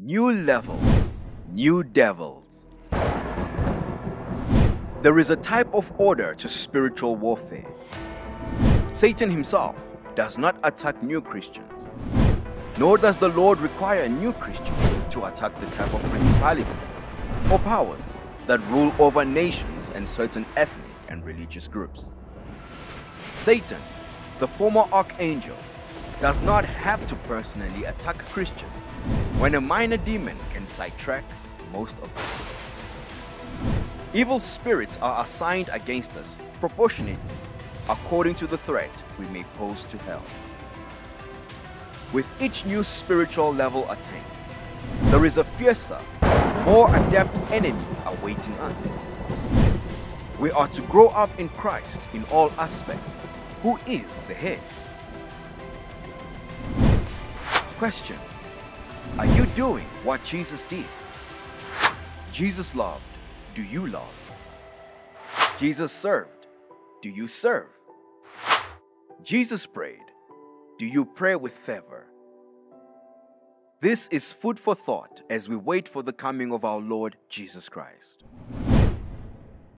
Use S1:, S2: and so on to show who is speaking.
S1: New levels, new devils. There is a type of order to spiritual warfare. Satan himself does not attack new Christians, nor does the Lord require new Christians to attack the type of principalities or powers that rule over nations and certain ethnic and religious groups. Satan, the former archangel, does not have to personally attack Christians when a minor demon can sidetrack most of them. Evil spirits are assigned against us proportionately according to the threat we may pose to hell. With each new spiritual level attained, there is a fiercer, more adept enemy awaiting us. We are to grow up in Christ in all aspects, who is the head. Question Are you doing what Jesus did? Jesus loved. Do you love? Jesus served. Do you serve? Jesus prayed. Do you pray with fervor? This is food for thought as we wait for the coming of our Lord Jesus Christ.